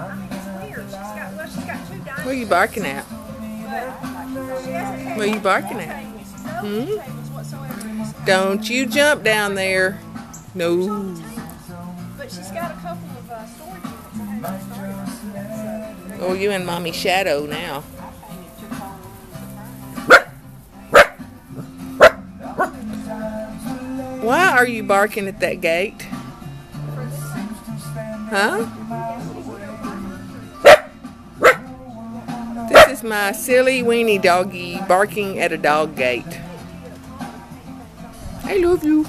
I What are you barking at? What are you barking at? Hmm? Don't you jump down there. No. But she's got a couple of storage. Oh, you in mommy's shadow now. Why are you barking at that gate? Huh? Is my silly weenie doggy barking at a dog gate. I love you.